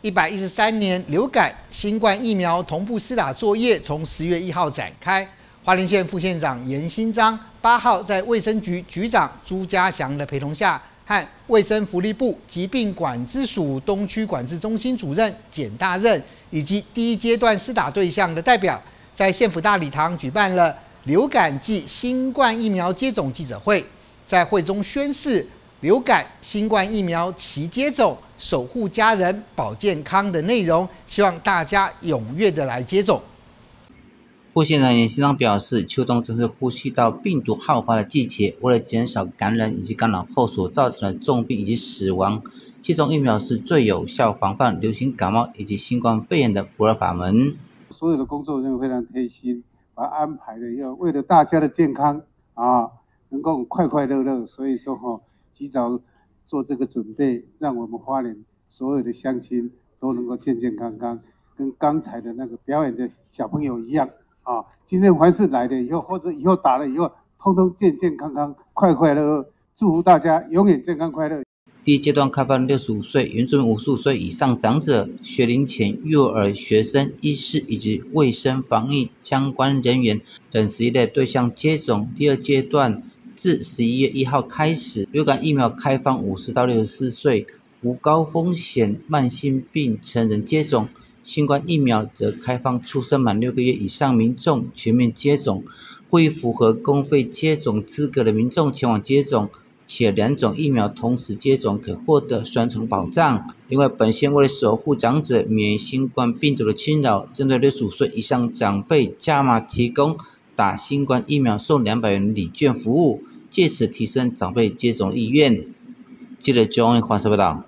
一百一十三年流感、新冠疫苗同步施打作业从十月一号展开。花莲县副县长严新章八号在卫生局局长朱家祥的陪同下，和卫生福利部疾病管制署东区管制中心主任简大任以及第一阶段施打对象的代表，在县府大礼堂举办了流感暨新冠疫苗接种记者会，在会中宣誓流感、新冠疫苗齐接种，守护家人保健康的内容，希望大家踊跃的来接种。副县长严新章表示，秋冬正是呼吸道病毒好发的季节，为了减少感染以及感染后所造成的重病以及死亡，接种疫苗是最有效防范流行感冒以及新冠肺炎的不二法门。所有的工作人员非常贴心，把安排的要为了大家的健康啊，能够快快乐乐，所以说哈，及早做这个准备，让我们花莲所有的乡亲都能够健健康康，跟刚才的那个表演的小朋友一样。啊，今天凡是来了以后，或者以后打了以后，通通健健康康、快快乐乐，祝福大家永远健康快乐。第一阶段开放六十五岁、原住民五十五岁以上长者、学龄前幼儿、学生、医师以及卫生防疫相关人员等十一类对象接种。第二阶段自十一月一号开始，流感疫苗开放五十到六十四岁无高风险慢性病成人接种。新冠疫苗则开放出生满六个月以上民众全面接种，会符合公费接种资格的民众前往接种，且两种疫苗同时接种可获得双重保障。另外，本县为了守护长者免新冠病毒的侵扰，针对六十五岁以上长辈加码提供打新冠疫苗送两百元礼券服务，借此提升长辈接种意愿。记得中央华视报道。